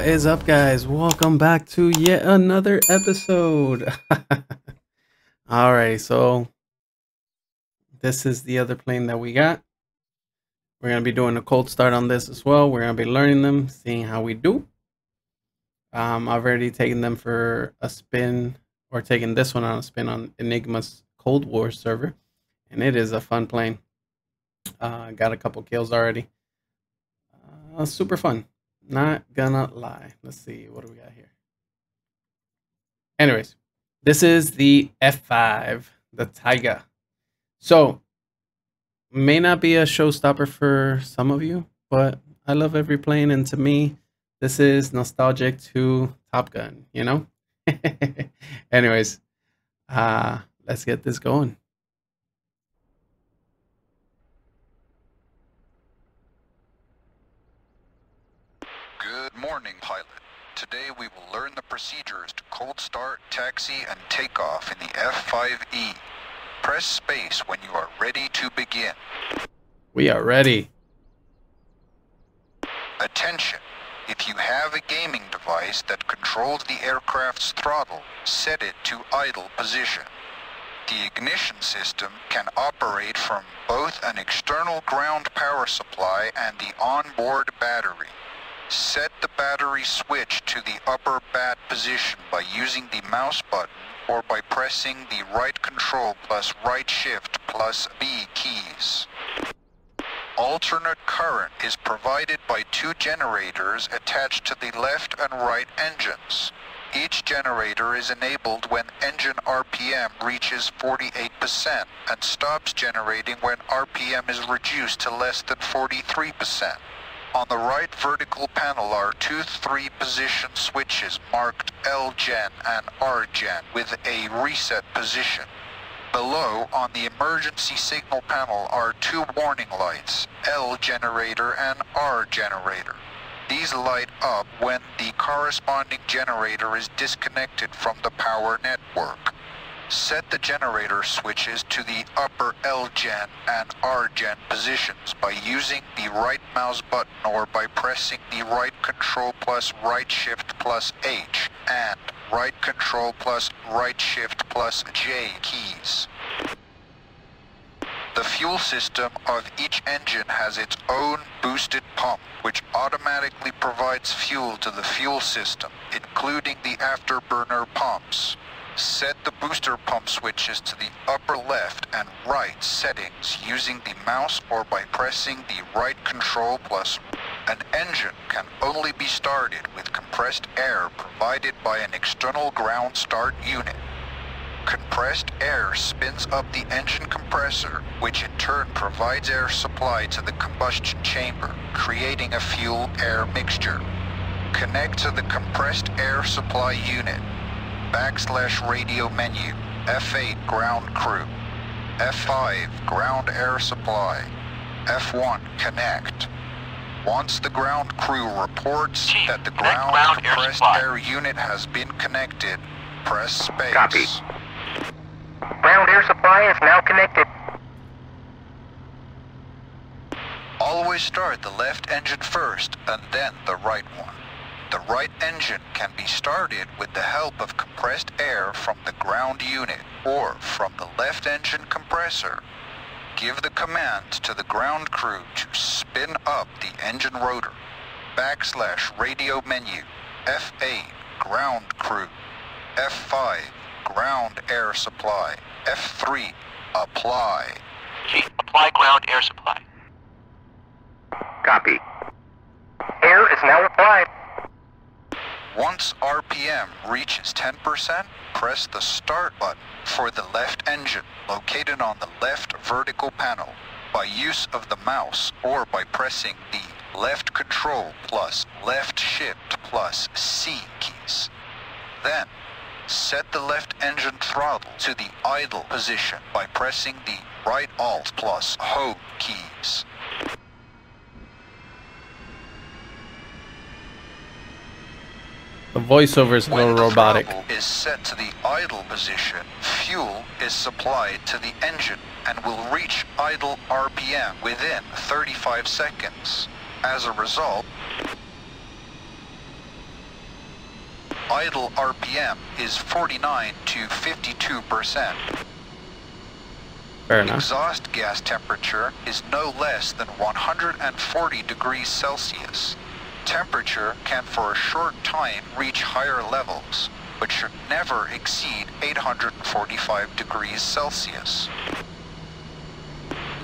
What is up, guys? Welcome back to yet another episode. Alright, so this is the other plane that we got. We're going to be doing a cold start on this as well. We're going to be learning them, seeing how we do. Um, I've already taken them for a spin, or taken this one on a spin on Enigma's Cold War server. And it is a fun plane. Uh, got a couple kills already. Uh, super fun. Not gonna lie. Let's see. What do we got here? Anyways, this is the F5, the Tiger. So, may not be a showstopper for some of you, but I love every plane. And to me, this is nostalgic to Top Gun, you know? Anyways, uh, let's get this going. morning, pilot. Today we will learn the procedures to cold start, taxi, and takeoff in the F-5E. Press space when you are ready to begin. We are ready. Attention. If you have a gaming device that controls the aircraft's throttle, set it to idle position. The ignition system can operate from both an external ground power supply and the onboard battery. Set the battery switch to the upper bat position by using the mouse button or by pressing the right control plus right shift plus B keys. Alternate current is provided by two generators attached to the left and right engines. Each generator is enabled when engine RPM reaches 48% and stops generating when RPM is reduced to less than 43%. On the right vertical panel are two three-position switches marked L-Gen and R-Gen with a reset position. Below, on the emergency signal panel are two warning lights, L generator and R generator. These light up when the corresponding generator is disconnected from the power network. Set the generator switches to the upper L-gen and R-gen positions by using the right mouse button or by pressing the right control plus right shift plus H and right control plus right shift plus J keys. The fuel system of each engine has its own boosted pump, which automatically provides fuel to the fuel system, including the afterburner pumps. Set the booster pump switches to the upper left and right settings using the mouse or by pressing the right control plus. An engine can only be started with compressed air provided by an external ground start unit. Compressed air spins up the engine compressor, which in turn provides air supply to the combustion chamber, creating a fuel-air mixture. Connect to the compressed air supply unit backslash radio menu, F8 ground crew, F5 ground air supply, F1 connect. Once the ground crew reports Chief, that the ground, ground compressed air, air unit has been connected, press space. Copy. Ground air supply is now connected. Always start the left engine first and then the right one. The right engine can be started with the help of compressed air from the ground unit or from the left engine compressor. Give the command to the ground crew to spin up the engine rotor. Backslash radio menu. F8 ground crew. F5 ground air supply. F3 apply. Chief, apply ground air supply. Copy. Air is now applied. Once RPM reaches 10%, press the start button for the left engine located on the left vertical panel by use of the mouse or by pressing the left control plus left shift plus C keys. Then, set the left engine throttle to the idle position by pressing the right alt plus home keys. Voiceover is a little robotic. is set to the idle position, fuel is supplied to the engine and will reach idle RPM within 35 seconds. As a result, idle RPM is 49 to 52%. Fair enough. Exhaust gas temperature is no less than 140 degrees Celsius. Temperature can for a short time reach higher levels, but should never exceed 845 degrees Celsius.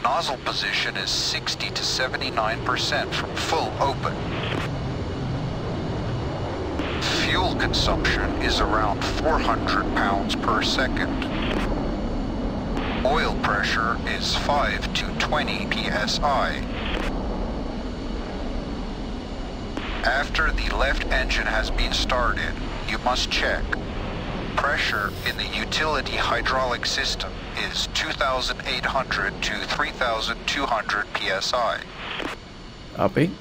Nozzle position is 60 to 79% from full open. Fuel consumption is around 400 pounds per second. Oil pressure is 5 to 20 psi. After the left engine has been started, you must check. Pressure in the utility hydraulic system is 2,800 to 3,200 psi. Copy.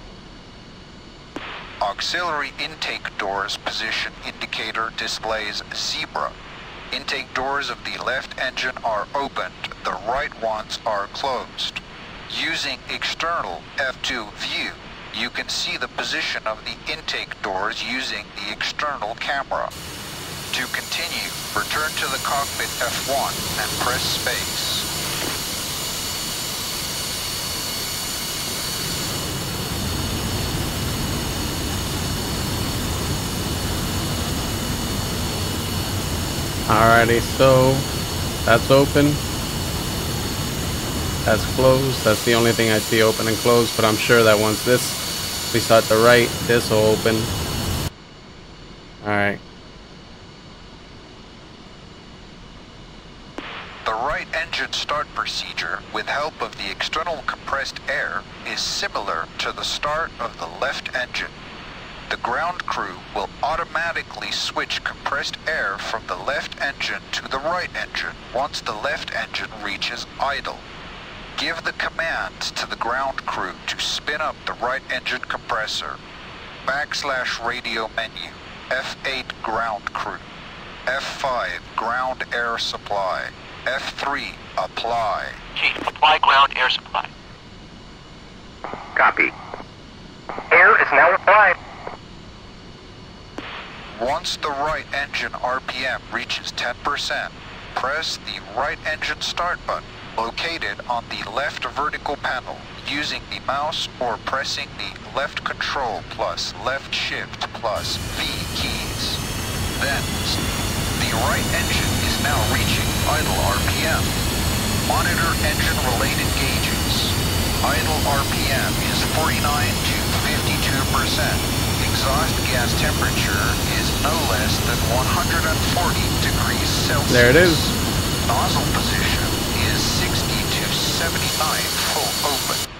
Auxiliary intake doors position indicator displays zebra. Intake doors of the left engine are opened, the right ones are closed. Using external F2 view, you can see the position of the intake doors using the external camera. To continue, return to the cockpit F1 and press space. Alrighty, so that's open. That's closed. That's the only thing I see open and closed, but I'm sure that once this, we start the right, this will open. Alright. The right engine start procedure with help of the external compressed air is similar to the start of the left engine. The ground crew will automatically switch compressed air from the left engine to the right engine once the left engine reaches idle. Give the command to the ground crew to spin up the right engine compressor. Backslash radio menu. F8 ground crew. F5 ground air supply. F3 apply. Chief, apply ground air supply. Copy. Air is now applied. Once the right engine RPM reaches 10%, press the right engine start button located on the left vertical panel using the mouse or pressing the left control plus left shift plus V keys. Then, the right engine is now reaching idle RPM. Monitor engine related gauges. Idle RPM is 49 to 52%. Exhaust gas temperature is no less than 140 degrees Celsius. There it is. Nozzle position is 60 to 79 full open.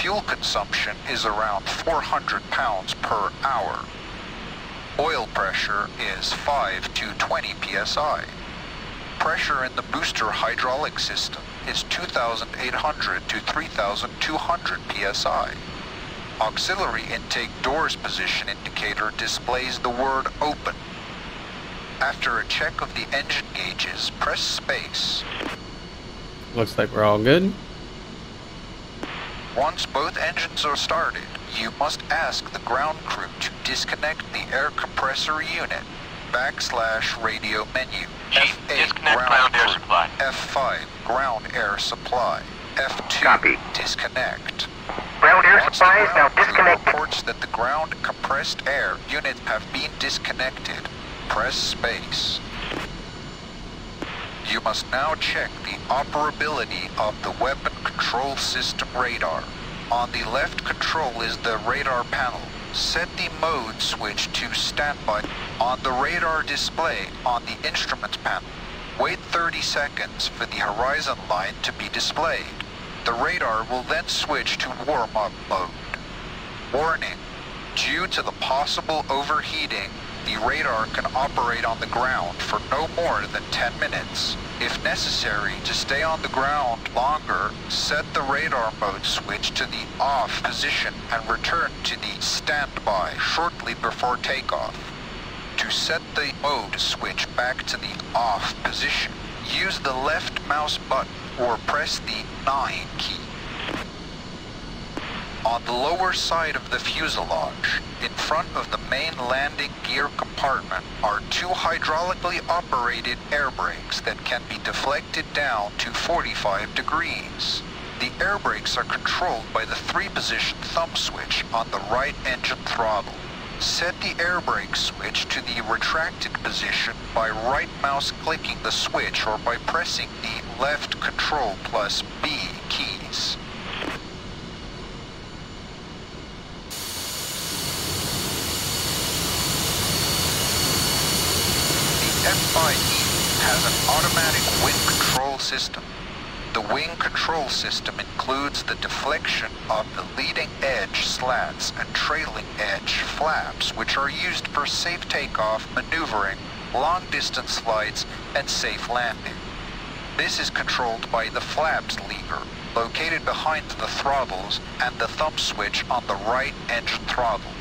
Fuel consumption is around 400 pounds per hour. Oil pressure is 5 to 20 psi. Pressure in the booster hydraulic system is 2,800 to 3,200 psi. Auxiliary intake doors position indicator displays the word open. After a check of the engine gauges, press space. Looks like we're all good. Once both engines are started, you must ask the ground crew to disconnect the air compressor unit. Backslash radio menu. Chief, F8 disconnect ground air supply. F5 ground air supply. F2 Copy. disconnect. Ground air Once the supply is now ground crew disconnected. reports that the ground compressed air units have been disconnected, press space. You must now check the operability of the weapon control system radar. On the left control is the radar panel. Set the mode switch to standby on the radar display on the instruments panel. Wait 30 seconds for the horizon line to be displayed. The radar will then switch to warm-up mode. Warning. Due to the possible overheating, the radar can operate on the ground for no more than 10 minutes. If necessary to stay on the ground longer, set the radar mode switch to the off position and return to the standby shortly before takeoff. To set the mode switch back to the off position, use the left mouse button or press the 9 key. On the lower side of the fuselage, in front of the main landing gear compartment are two hydraulically operated air brakes that can be deflected down to 45 degrees. The air brakes are controlled by the three-position thumb switch on the right engine throttle. Set the air brake switch to the retracted position by right mouse clicking the switch or by pressing the left control plus B keys. The F5E has an automatic wing control system. The wing control system includes the deflection of the leading edge slats and trailing edge flaps, which are used for safe takeoff, maneuvering, long distance flights, and safe landing. This is controlled by the flaps lever, located behind the throttles, and the thumb switch on the right engine throttle.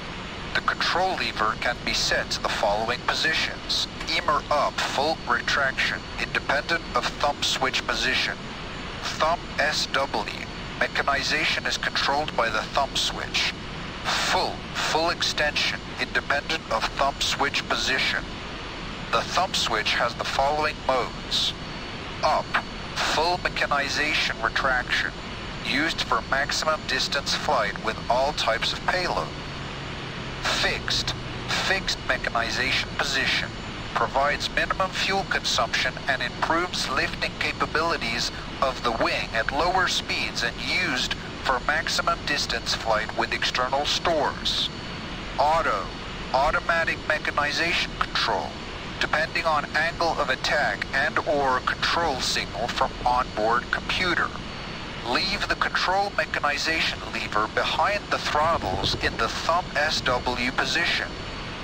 The control lever can be set to the following positions. Emer up, full retraction, independent of thumb switch position. Thumb SW, mechanization is controlled by the thumb switch. Full, full extension, independent of thumb switch position. The thumb switch has the following modes. Up, full mechanization retraction, used for maximum distance flight with all types of payload. Fixed, fixed mechanization position, provides minimum fuel consumption and improves lifting capabilities of the wing at lower speeds and used for maximum distance flight with external stores. Auto, automatic mechanization control, depending on angle of attack and or control signal from onboard computer. Leave the control mechanization lever behind the throttles in the thumb SW position.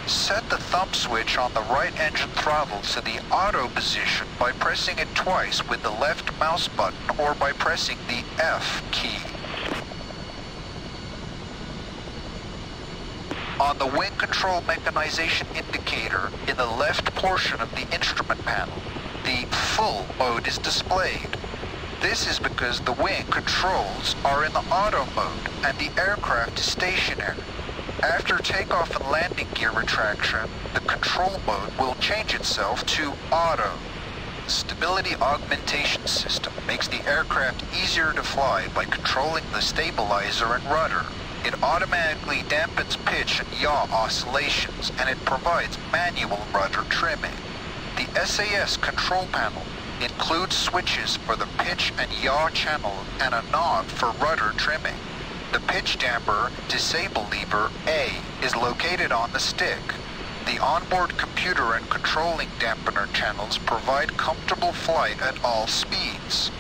Set the thumb switch on the right engine throttle to the auto position by pressing it twice with the left mouse button or by pressing the F key. On the wing control mechanization indicator in the left portion of the instrument panel, the full mode is displayed. This is because the wing controls are in the auto mode and the aircraft is stationary. After takeoff and landing gear retraction, the control mode will change itself to auto. Stability augmentation system makes the aircraft easier to fly by controlling the stabilizer and rudder. It automatically dampens pitch and yaw oscillations, and it provides manual rudder trimming. The SAS control panel includes switches for the pitch and yaw channel and a knob for rudder trimming. The pitch damper disable lever A is located on the stick. The onboard computer and controlling dampener channels provide comfortable flight at all speeds.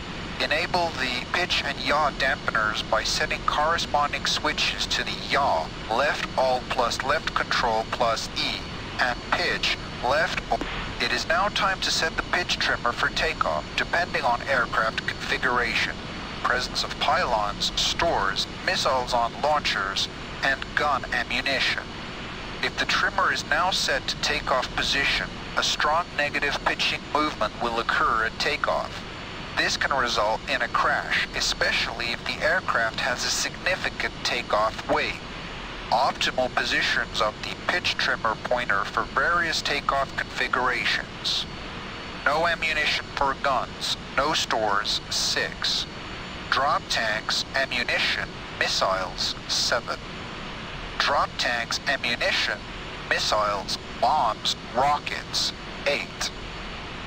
Enable the pitch and yaw dampeners by setting corresponding switches to the yaw, left all plus left control plus E, and pitch, left. It is now time to set the pitch trimmer for takeoff, depending on aircraft configuration, presence of pylons, stores, missiles on launchers, and gun ammunition. If the trimmer is now set to takeoff position, a strong negative pitching movement will occur at takeoff. This can result in a crash, especially if the aircraft has a significant takeoff weight. Optimal positions of the pitch trimmer pointer for various takeoff configurations. No ammunition for guns, no stores, 6. Drop tanks, ammunition, missiles, 7. Drop tanks, ammunition, missiles, bombs, rockets, 8.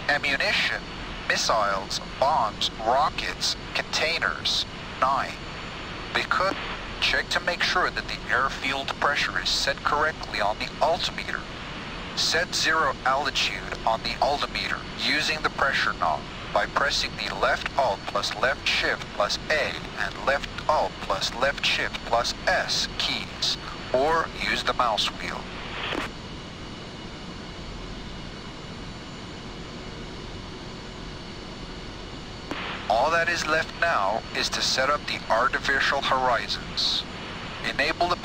Ammunition, missiles, bombs, rockets, containers, 9. Because check to make sure that the airfield pressure is set correctly on the altimeter. Set zero altitude on the altimeter using the pressure knob by pressing the left alt plus left shift plus A and left alt plus left shift plus S keys, or use the mouse wheel. All that is left now is to set up the artificial horizons. Enable the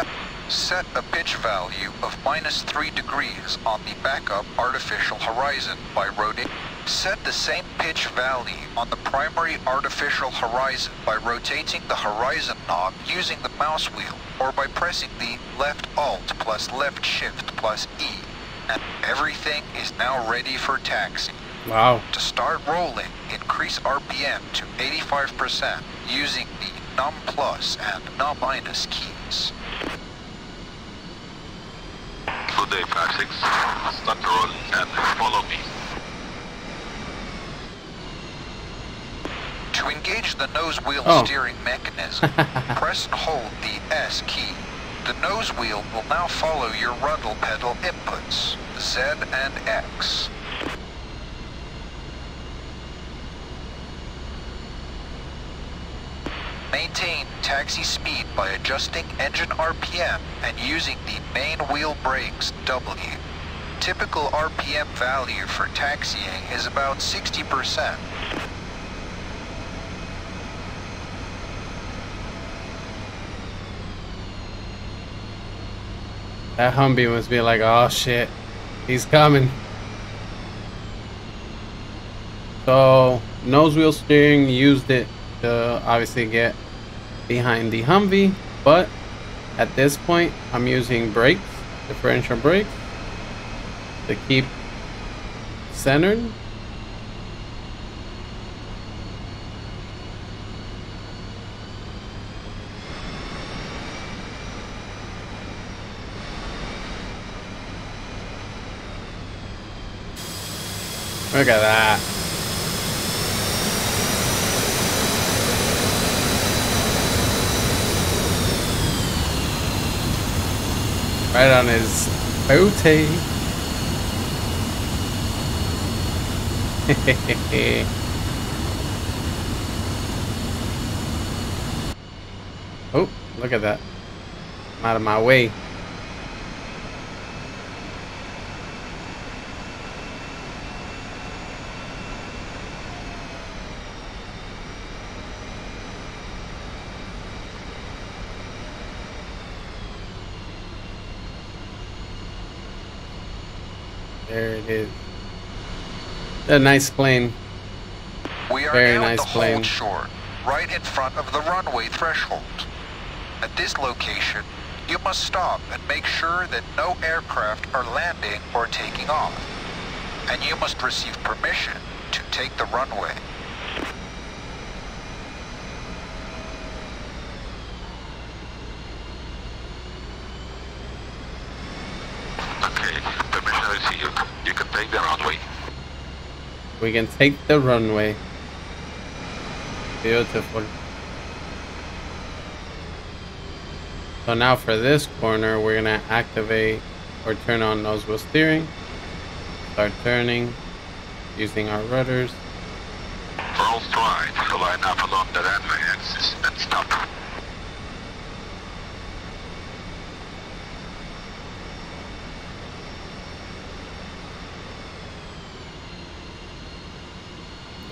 Set a pitch value of minus 3 degrees on the backup artificial horizon by rotating. Set the same pitch value on the primary artificial horizon by rotating the horizon knob using the mouse wheel or by pressing the left alt plus left shift plus E. And everything is now ready for taxi. Wow. To start rolling, increase RPM to 85% using the num plus and num minus keys. Good day, Flash 6. Start the roll and follow me. To engage the nose wheel Oh. steering mechanism, press and hold the S key. The nose wheel will now follow your rudder pedal inputs, Z and X. Maintain taxi speed by adjusting engine RPM and using the main wheel brakes W. Typical RPM value for taxiing is about 60%. That Humvee must be like, oh shit, he's coming. So, nose wheel steering, used it to obviously get behind the Humvee, but at this point, I'm using brakes, differential brakes, to keep centered. Look at that. Right on his booty. oh, look at that. I'm out of my way. There it is. A nice plane. We are Very now nice at the plane. hold short, right in front of the runway threshold. At this location, you must stop and make sure that no aircraft are landing or taking off. And you must receive permission to take the runway. Okay, permission received. You can take the runway. We can take the runway. Beautiful. So now for this corner, we're gonna activate or turn on nose wheel steering. Start turning using our rudders. Roll stride. Line up along the runway axis and stop.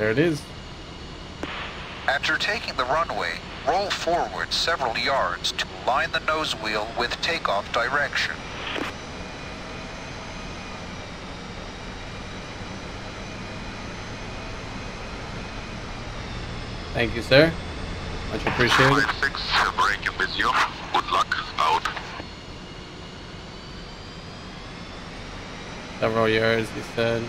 There it is. After taking the runway, roll forward several yards to line the nose wheel with takeoff direction. Thank you, sir. Much appreciated. Flight 6, breaking with you. Good luck. Out. Several yards, he said.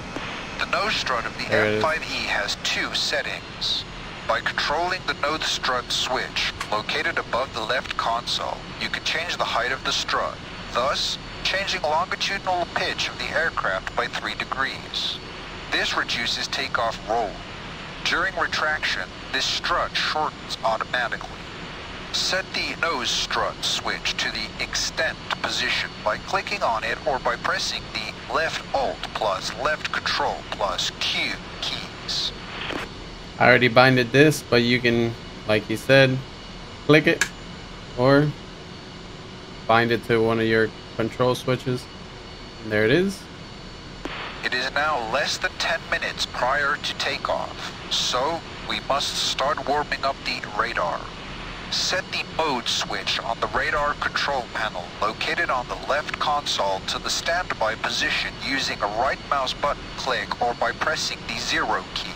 The nose strut of the There it is. F5E has two settings. By controlling the nose strut switch, located above the left console, you can change the height of the strut, thus changing longitudinal pitch of the aircraft by 3 degrees. This reduces takeoff roll. During retraction, this strut shortens automatically. Set the nose strut switch to the extent position by clicking on it or by pressing the left alt plus left control plus Q keys. I already binded this, but you can, like you said, click it or bind it to one of your control switches. And there it is. It is now less than 10 minutes prior to takeoff, so we must start warming up the radar. Set the mode switch on the radar control panel located on the left console to the standby position using a right mouse button click or by pressing the zero key.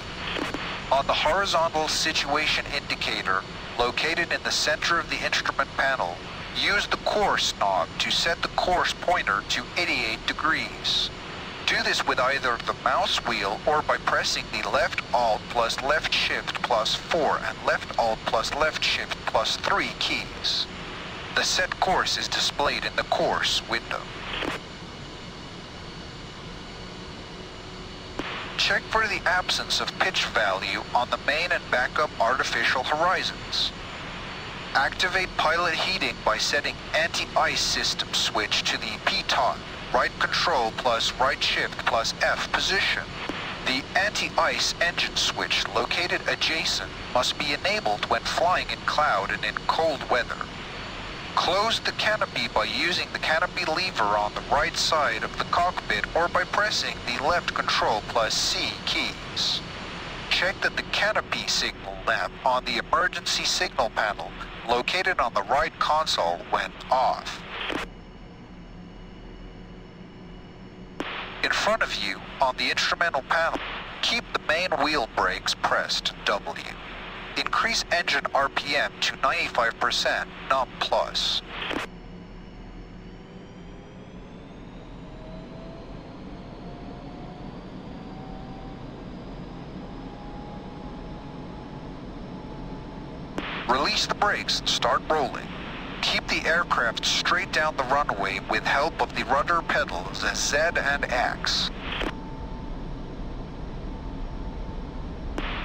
On the horizontal situation indicator, located in the center of the instrument panel, use the course knob to set the course pointer to 88 degrees. Do this with either the mouse wheel or by pressing the left alt plus left shift plus 4 and left alt plus left shift plus 3 keys. The set course is displayed in the course window. Check for the absence of pitch value on the main and backup artificial horizons. Activate pitot heating by setting anti-ice system switch to the PTOT, right control plus right shift plus F position. The anti-ice engine switch located adjacent must be enabled when flying in cloud and in cold weather. Close the canopy by using the canopy lever on the right side of the cockpit or by pressing the left control plus C keys. Check that the canopy signal lamp on the emergency signal panel located on the right console went off. In front of you, on the instrumental panel, keep the main wheel brakes pressed W. Increase engine RPM to 95% not plus. Release the brakes start rolling. Keep the aircraft straight down the runway with help of the rudder pedals Z and X.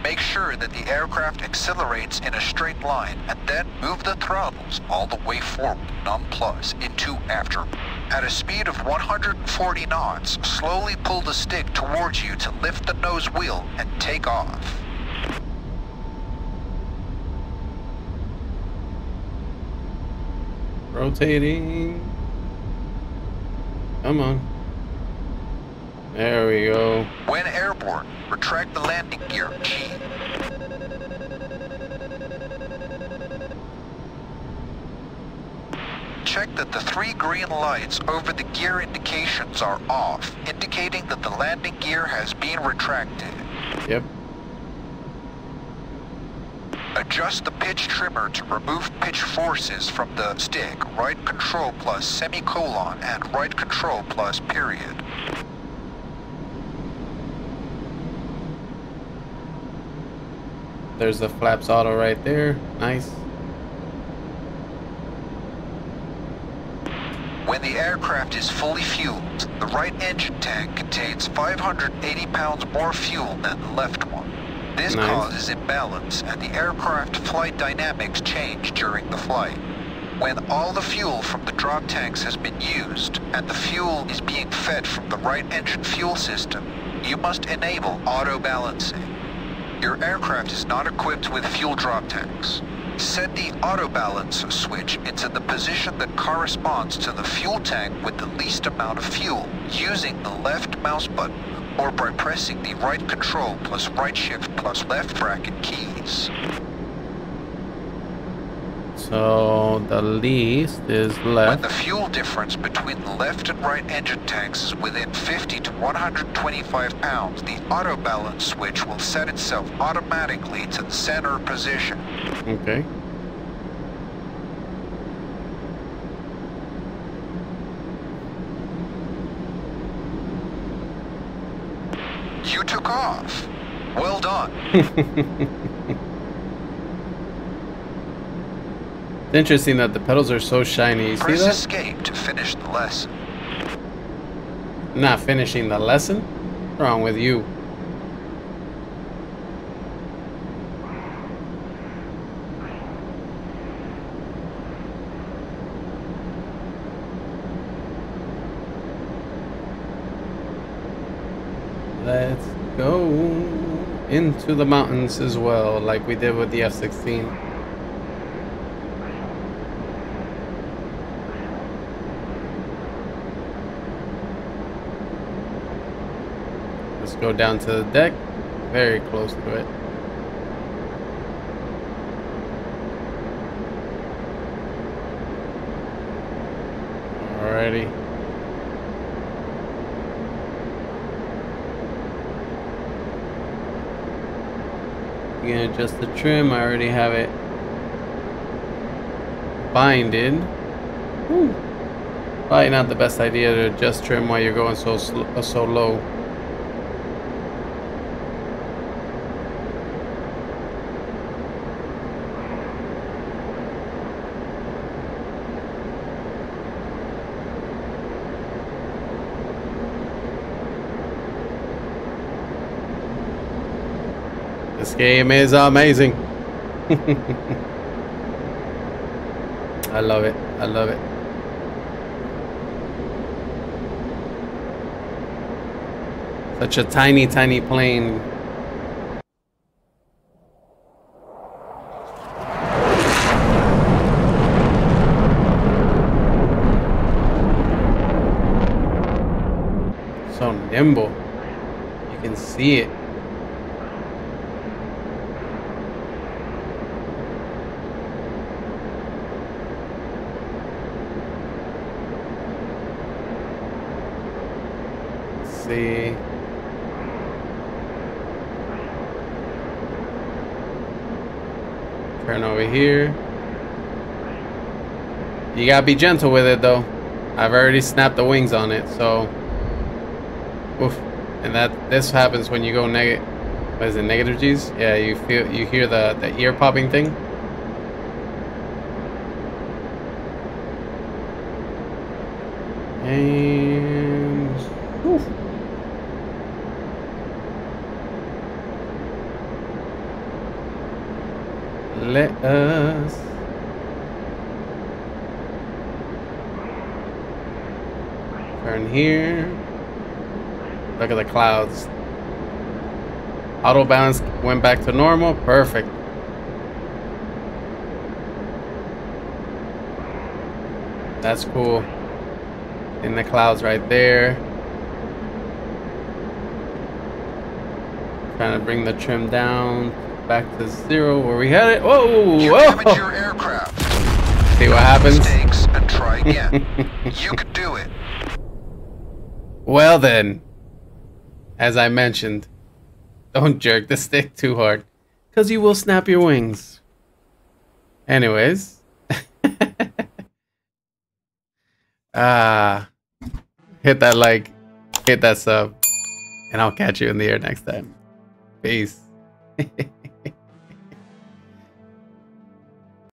Make sure that the aircraft accelerates in a straight line and then move the throttles all the way forward, num plus, into after. At a speed of 140 knots, slowly pull the stick towards you to lift the nose wheel and take off. Rotating. Come on. There we go. When airborne, retract the landing gear G. Check that the three green lights over the gear indications are off, indicating that the landing gear has been retracted. Yep. Adjust the pitch trimmer to remove pitch forces from the stick, right control plus semicolon and right control plus period. There's the flaps auto right there. Nice. When the aircraft is fully fueled, the right engine tank contains 580 pounds more fuel than the left one. This Nice. causes imbalance and the aircraft flight dynamics change during the flight. When all the fuel from the drop tanks has been used and the fuel is being fed from the right engine fuel system, you must enable auto balancing. Your aircraft is not equipped with fuel drop tanks. Set the auto balance switch into the position that corresponds to the fuel tank with the least amount of fuel using the left mouse button or by pressing the right control plus right shift plus left bracket keys. So the least is left. When the fuel difference between the left and right engine tanks is within 50 to 125 pounds, the auto balance switch will set itself automatically to the center position. Okay. You took off. Well done. It's interesting that the pedals are so shiny. You see Press that? escape to finish the lesson. Not finishing the lesson? What's wrong with you? Let's go into the mountains as well, like we did with the F-16. Let's go down to the deck, very close to it. already. You can adjust the trim. I already have it binded. Whew. Probably not the best idea to adjust trim while you're going so so low. This game is amazing. I love it. I love it. Such a tiny, tiny plane. So nimble. You can see it. Let's Turn over here. You gotta be gentle with it though. I've already snapped the wings on it, so Oof. And that this happens when you go negative. What is it? Negative G's? Yeah, you feel you hear the the ear popping thing. And oof. let us turn here. Look at the clouds. Auto balance went back to normal. Perfect. That's cool. In the clouds right there. Trying to bring the trim down back to zero where we had it. Whoa! You whoa. your aircraft. See what happens? Mistakes and try again. you can do it. Well then, as I mentioned, don't jerk the stick too hard, because you will snap your wings. Anyways. Ah, hit that like, hit that sub, and I'll catch you in the air next time. Peace.